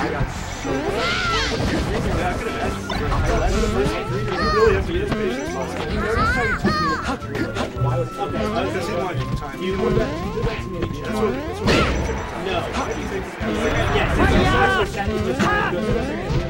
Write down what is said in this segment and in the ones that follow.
I got so I could imagine. That's the first three you really have to be as patient as possible. You noticed how you took me to three, why would Okay, because he wanted you time. you did that, to me. That's what, that's what. No. Yes, it's That is just really good. That's really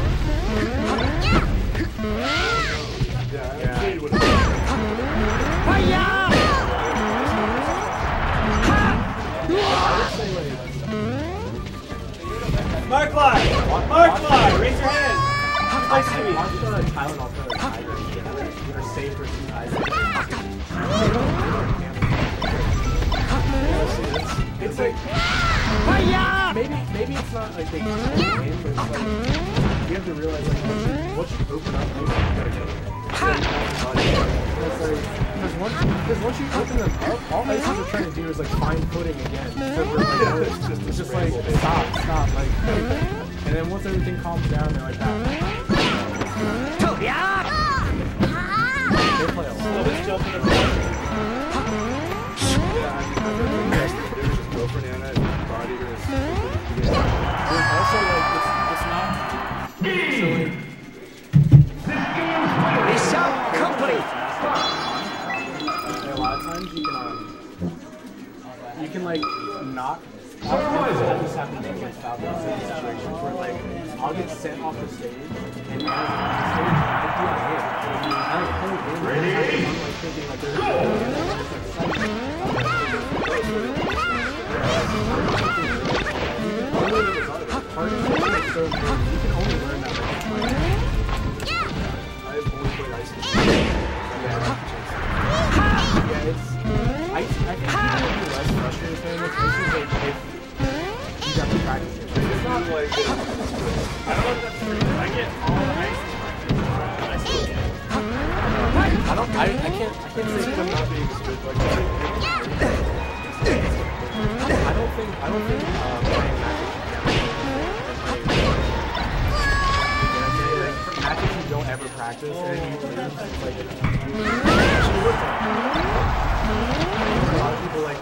Mark Live! Mark Live! Raise your hand! I see. Watch the Tylenol for the tiger. They're safe for two eyes. It's like maybe maybe it's not like they can't but it's like you have to realize like once you, once you open up, you gotta it. Because once you open them up, all ISIS are trying to do is like find footing again. We're like, it's just it's just like stop, stop, like. And then once everything calms down, they're like that. A lot of times you can um you can like not that just happens against Falcons in situations where like I'll get sent off the stage and. I like hold in Ready? I'm I. I, can't. I can't say I'm not being good. Like, I don't think. I don't think. Uh, playing matches. You don't ever practice and you lose. Like, a lot of people like.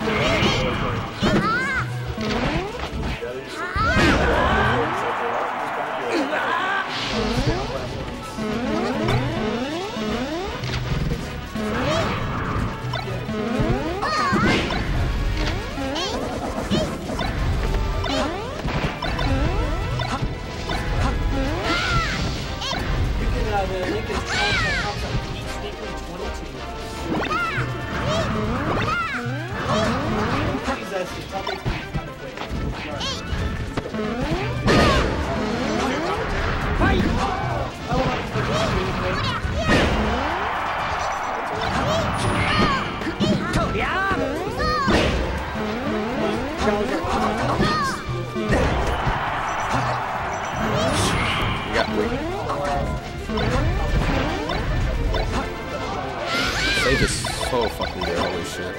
Sage is so fucking good. Holy shit.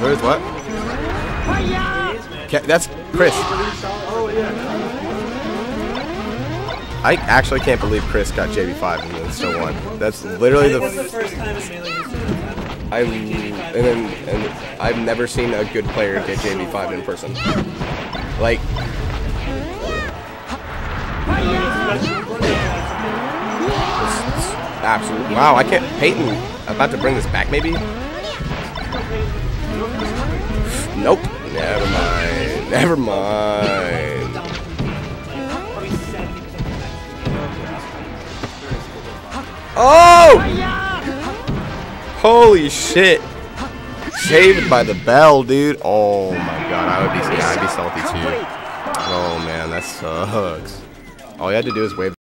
Where's what? Ca- that's Chris. Oh, yeah. I actually can't believe Chris got JV5 and then still won. That's literally the the. first time in Melee history that's happened. I and then and I've never seen a good player get JV5 in person. Like absolutely. Wow, I can't. Peyton about to bring this back, maybe? Nope. Never mind. Never mind. Oh! Holy shit. Saved by the bell, dude. Oh my god, I would be yeah, I'd be salty too. Oh man, that sucks. All you had to do is wave